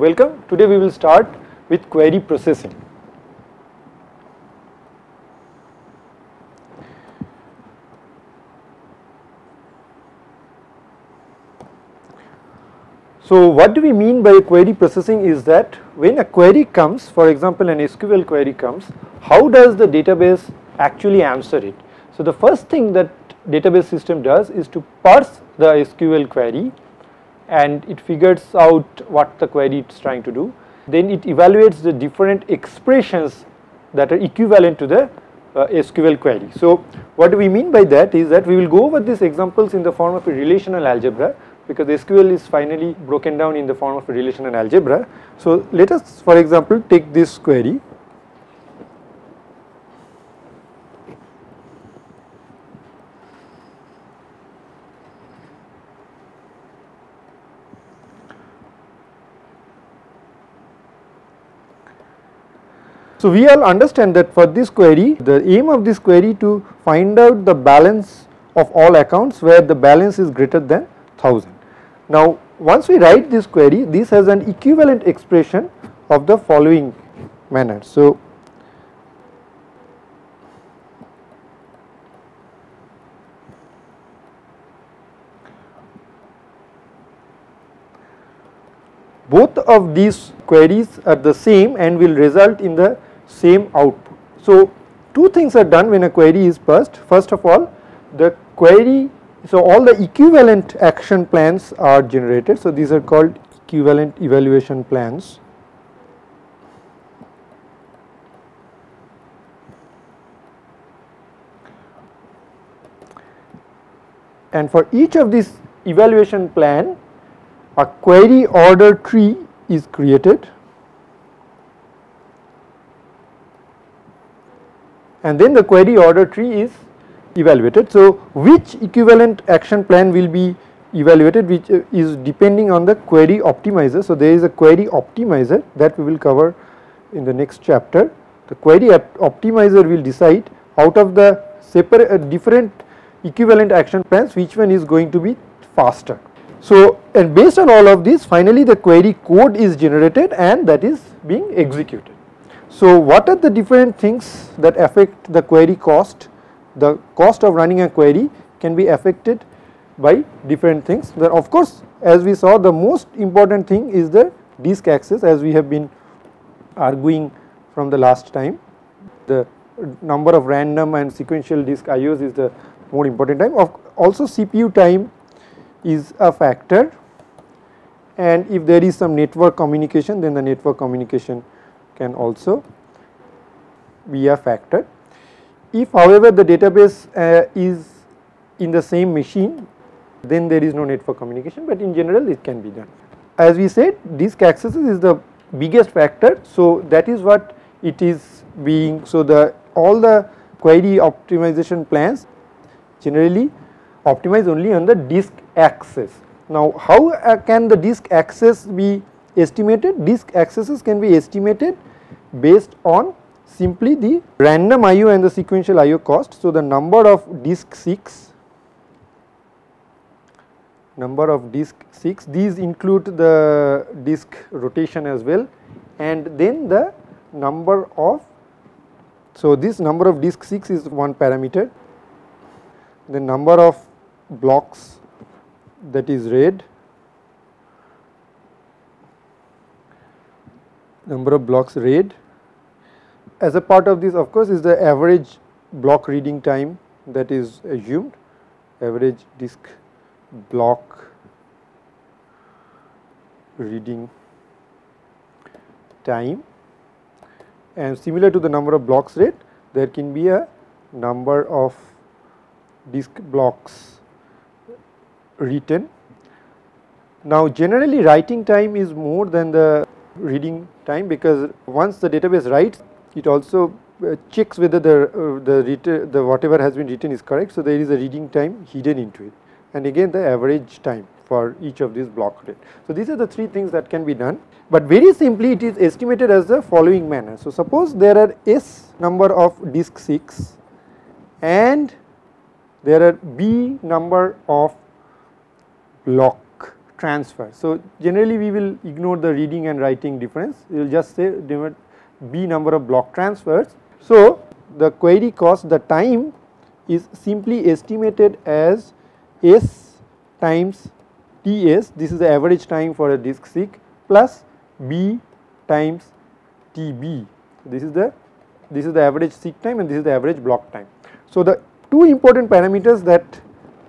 Welcome. Today we will start with query processing. So what do we mean by query processing is that when a query comes, for example an SQL query comes, how does the database actually answer it? So the first thing that database system does is to parse the SQL query and it figures out what the query is trying to do. Then it evaluates the different expressions that are equivalent to the uh, SQL query. So what do we mean by that is that we will go over these examples in the form of a relational algebra because SQL is finally broken down in the form of a relational algebra. So let us for example take this query So we all understand that for this query, the aim of this query to find out the balance of all accounts where the balance is greater than 1000. Now once we write this query, this has an equivalent expression of the following manner. So both of these queries are the same and will result in the same output. So two things are done when a query is parsed. First of all, the query, so all the equivalent action plans are generated. So these are called equivalent evaluation plans. And for each of these evaluation plan, a query order tree is created and then the query order tree is evaluated. So, which equivalent action plan will be evaluated which uh, is depending on the query optimizer. So, there is a query optimizer that we will cover in the next chapter. The query optimizer will decide out of the separate uh, different equivalent action plans which one is going to be faster. So, and based on all of this finally the query code is generated and that is being executed. So, what are the different things that affect the query cost? The cost of running a query can be affected by different things. Then of course, as we saw the most important thing is the disk access as we have been arguing from the last time. The number of random and sequential disk IOs is the more important time. Of also CPU time is a factor and if there is some network communication then the network communication can also be a factor. If however the database uh, is in the same machine then there is no network communication but in general it can be done. As we said disk accesses is the biggest factor so that is what it is being so the all the query optimization plans generally optimize only on the disk access. Now how uh, can the disk access be estimated? Disk accesses can be estimated based on simply the random IO and the sequential IO cost. So, the number of disk seeks, number of disk seeks these include the disk rotation as well and then the number of so this number of disk seeks is one parameter the number of blocks that is read number of blocks read. As a part of this of course is the average block reading time that is assumed average disk block reading time and similar to the number of blocks read there can be a number of disk blocks written. Now generally writing time is more than the reading time because once the database writes it also uh, checks whether the uh, the, the whatever has been written is correct. So, there is a reading time hidden into it and again the average time for each of these block rate. So, these are the three things that can be done, but very simply it is estimated as the following manner. So, suppose there are S number of disk seeks and there are B number of block transfer. So, generally we will ignore the reading and writing difference, we will just say B number of block transfers. So, the query cost the time is simply estimated as S times Ts this is the average time for a disk seek plus B times TB this is the this is the average seek time and this is the average block time. So, the two important parameters that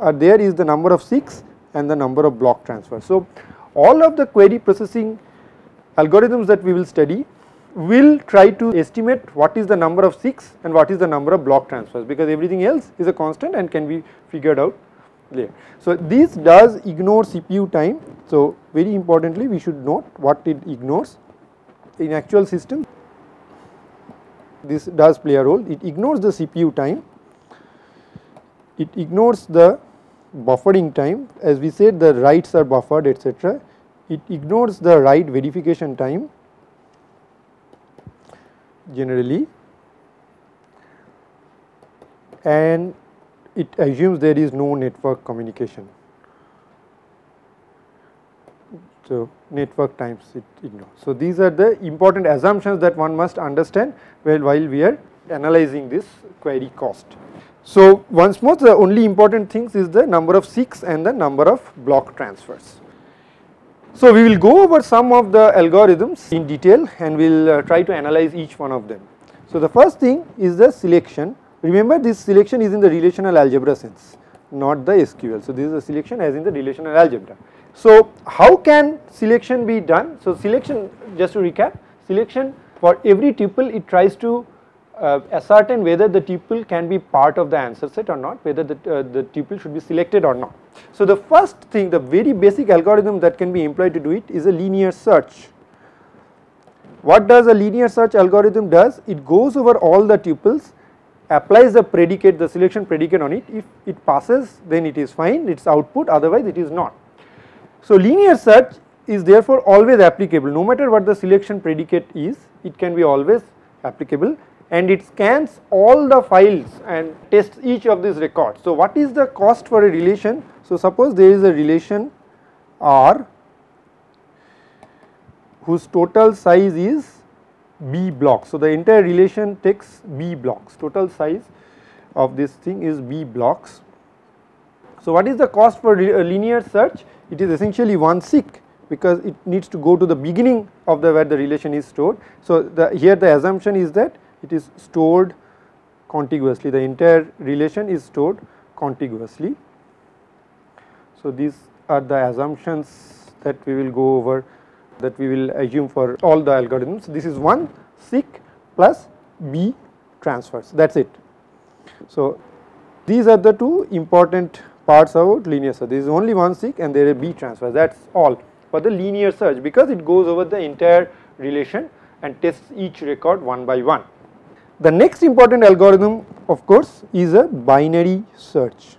are there is the number of seeks and the number of block transfers. So, all of the query processing algorithms that we will study will try to estimate what is the number of seeks and what is the number of block transfers because everything else is a constant and can be figured out later. So, this does ignore CPU time. So, very importantly we should note what it ignores in actual system this does play a role it ignores the CPU time it ignores the buffering time as we said the writes are buffered etc it ignores the write verification time generally and it assumes there is no network communication. So, network times it ignores. So, these are the important assumptions that one must understand while, while we are analyzing this query cost. So, once more the only important things is the number of seeks and the number of block transfers. So, we will go over some of the algorithms in detail and we will uh, try to analyze each one of them. So, the first thing is the selection remember this selection is in the relational algebra sense not the SQL. So, this is a selection as in the relational algebra. So, how can selection be done? So, selection just to recap selection for every tuple it tries to uh, ascertain whether the tuple can be part of the answer set or not, whether the, uh, the tuple should be selected or not. So, the first thing the very basic algorithm that can be employed to do it is a linear search. What does a linear search algorithm does? It goes over all the tuples, applies the predicate the selection predicate on it, if it passes then it is fine, it is output otherwise it is not. So, linear search is therefore always applicable no matter what the selection predicate is, it can be always applicable and it scans all the files and tests each of these records. So, what is the cost for a relation? So, suppose there is a relation R whose total size is B blocks. So, the entire relation takes B blocks, total size of this thing is B blocks. So, what is the cost for a uh, linear search? It is essentially one seek because it needs to go to the beginning of the where the relation is stored. So, the here the assumption is that it is stored contiguously the entire relation is stored contiguously. So, these are the assumptions that we will go over that we will assume for all the algorithms. This is one seek plus B transfers that is it. So, these are the two important parts about linear search. There is only one seek and there is B transfer that is all for the linear search because it goes over the entire relation and tests each record one by one. The next important algorithm of course is a binary search.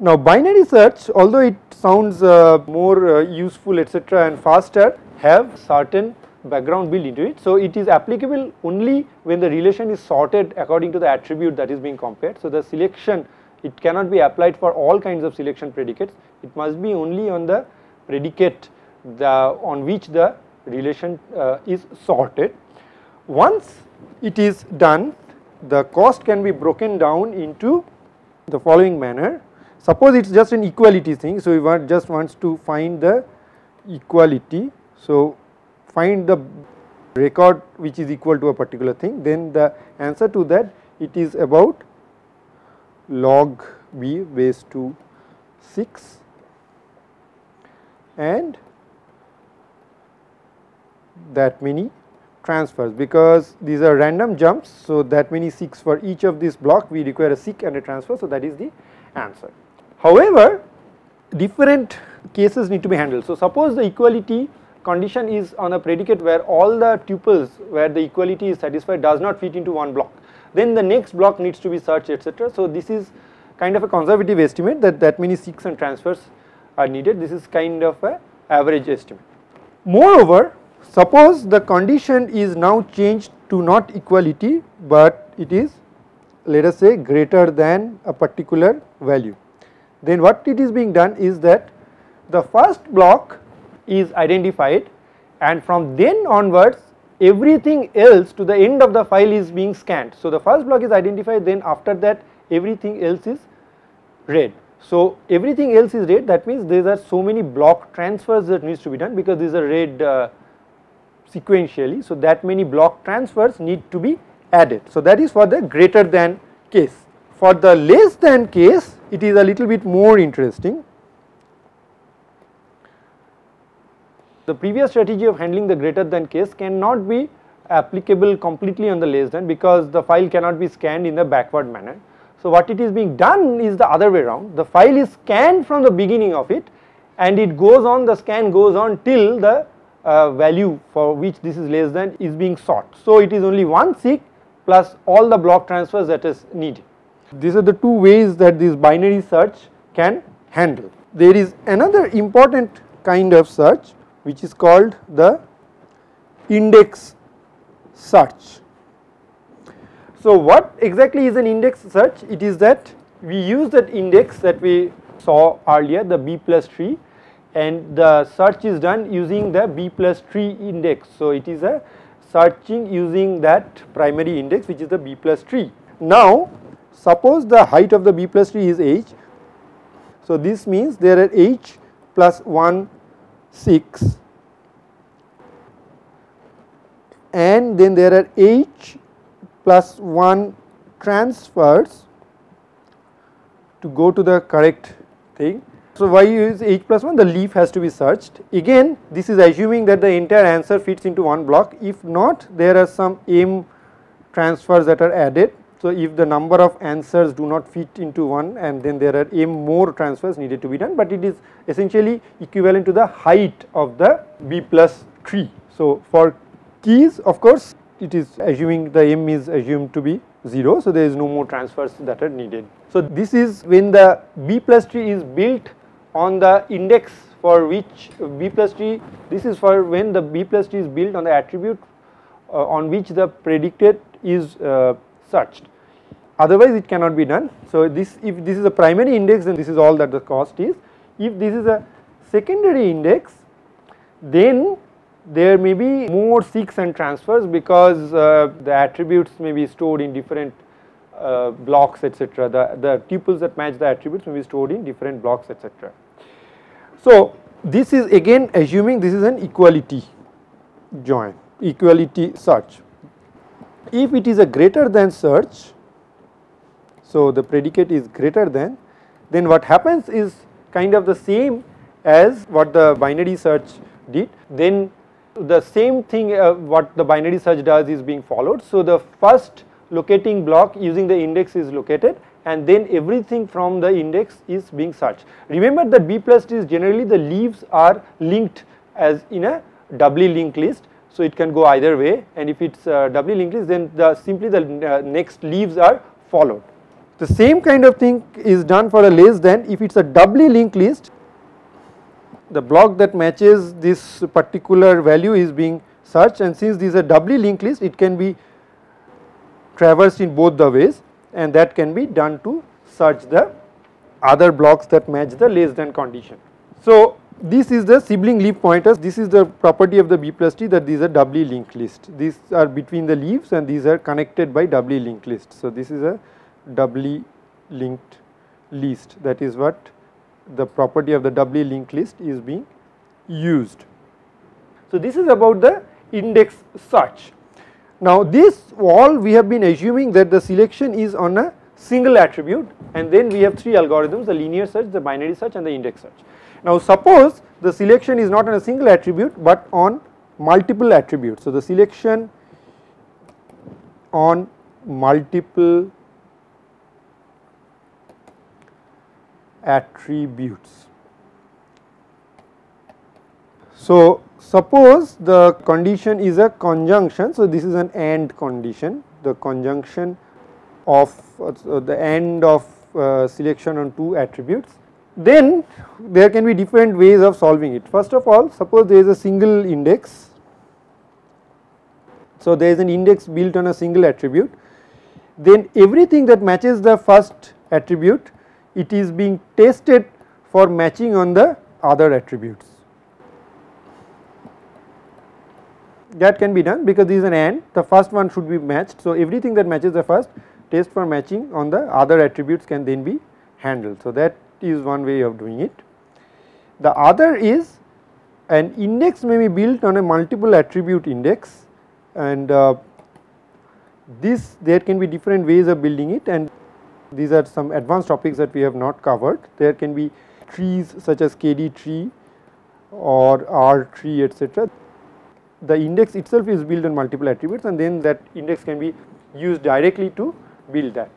Now binary search although it sounds uh, more uh, useful etc and faster have certain background built into it. So it is applicable only when the relation is sorted according to the attribute that is being compared. So the selection it cannot be applied for all kinds of selection predicates it must be only on the predicate the on which the relation uh, is sorted. Once it is done the cost can be broken down into the following manner. Suppose it is just an equality thing. So, we want just wants to find the equality. So, find the record which is equal to a particular thing then the answer to that it is about log b base to seeks and that many transfers because these are random jumps. So, that many seeks for each of these block we require a seek and a transfer. So, that is the answer. However, different cases need to be handled. So, suppose the equality condition is on a predicate where all the tuples where the equality is satisfied does not fit into one block then the next block needs to be searched etc. So, this is kind of a conservative estimate that that many seeks and transfers are needed this is kind of a average estimate. Moreover, Suppose the condition is now changed to not equality, but it is let us say greater than a particular value. then what it is being done is that the first block is identified and from then onwards everything else to the end of the file is being scanned. So, the first block is identified then after that everything else is read. So, everything else is read that means there are so many block transfers that needs to be done because these are read uh, sequentially. So, that many block transfers need to be added. So, that is for the greater than case. For the less than case it is a little bit more interesting. The previous strategy of handling the greater than case cannot be applicable completely on the less than because the file cannot be scanned in the backward manner. So, what it is being done is the other way around the file is scanned from the beginning of it and it goes on the scan goes on till the uh, value for which this is less than is being sought. So, it is only one seek plus all the block transfers that is needed. These are the two ways that this binary search can handle. There is another important kind of search which is called the index search. So, what exactly is an index search? It is that we use that index that we saw earlier the b plus tree and the search is done using the b plus tree index. So, it is a searching using that primary index which is the b plus tree. Now, suppose the height of the b plus tree is h. So, this means there are h plus 1 seeks and then there are h plus 1 transfers to go to the correct thing. So, why is h plus 1 the leaf has to be searched again this is assuming that the entire answer fits into one block if not there are some m transfers that are added. So, if the number of answers do not fit into one and then there are m more transfers needed to be done, but it is essentially equivalent to the height of the b plus tree. So, for keys of course it is assuming the m is assumed to be 0. So, there is no more transfers that are needed. So, this is when the B plus tree is built on the index for which B plus tree this is for when the B plus tree is built on the attribute uh, on which the predicate is uh, searched otherwise it cannot be done. So, this if this is a primary index then this is all that the cost is if this is a secondary index then there may be more seeks and transfers because uh, the attributes may be stored in different uh, blocks etc. The, the tuples that match the attributes may be stored in different blocks etc. So, this is again assuming this is an equality join equality search. If it is a greater than search, so the predicate is greater than then what happens is kind of the same as what the binary search did then the same thing uh, what the binary search does is being followed. So, the first locating block using the index is located and then everything from the index is being searched. Remember that B plus is generally the leaves are linked as in a doubly linked list. So, it can go either way and if it is doubly linked list then the simply the uh, next leaves are followed. The same kind of thing is done for a less than if it is a doubly linked list the block that matches this particular value is being searched and since these are doubly linked list it can be traversed in both the ways and that can be done to search the other blocks that match the less than condition. So, this is the sibling leaf pointers this is the property of the B plus tree that these are doubly linked list these are between the leaves and these are connected by doubly linked list. So, this is a doubly linked list that is what the property of the doubly linked list is being used. So, this is about the index search. Now, this all we have been assuming that the selection is on a single attribute and then we have three algorithms the linear search, the binary search and the index search. Now, suppose the selection is not on a single attribute but on multiple attributes. So, the selection on multiple attributes. So, suppose the condition is a conjunction. So, this is an AND condition the conjunction of uh, the end of uh, selection on two attributes then there can be different ways of solving it. First of all suppose there is a single index. So, there is an index built on a single attribute then everything that matches the first attribute it is being tested for matching on the other attributes. That can be done because this is an AND the first one should be matched. So, everything that matches the first test for matching on the other attributes can then be handled. So, that is one way of doing it. The other is an index may be built on a multiple attribute index and uh, this there can be different ways of building it and these are some advanced topics that we have not covered. There can be trees such as KD tree or R tree etc. The index itself is built on multiple attributes and then that index can be used directly to build that.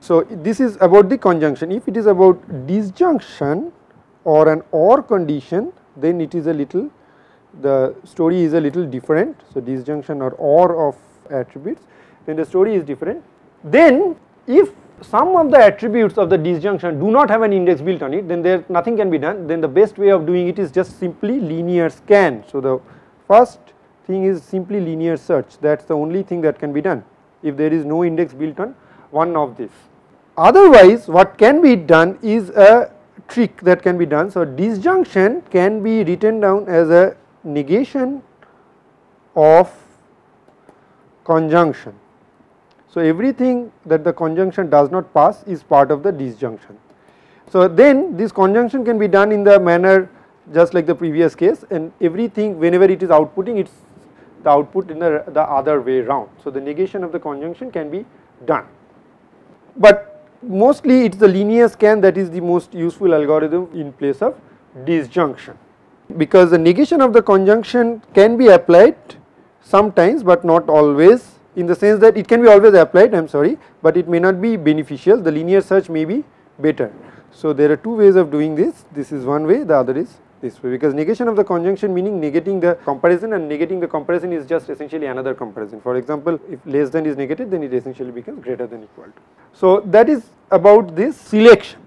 So, this is about the conjunction. If it is about disjunction or an OR condition, then it is a little the story is a little different. So, disjunction or OR of attributes, then the story is different. Then if some of the attributes of the disjunction do not have an index built on it, then there nothing can be done. Then the best way of doing it is just simply linear scan. So, the first thing is simply linear search that is the only thing that can be done if there is no index built on one of this. Otherwise what can be done is a trick that can be done. So, disjunction can be written down as a negation of conjunction. So, everything that the conjunction does not pass is part of the disjunction. So, then this conjunction can be done in the manner just like the previous case and everything whenever it is outputting it is the output in the, the other way round. So, the negation of the conjunction can be done. But mostly it is the linear scan that is the most useful algorithm in place of disjunction because the negation of the conjunction can be applied sometimes but not always in the sense that it can be always applied I am sorry but it may not be beneficial the linear search may be better. So, there are two ways of doing this this is one way the other is this way because negation of the conjunction meaning negating the comparison and negating the comparison is just essentially another comparison. For example, if less than is negated then it essentially becomes greater than equal to. So, that is about this selection.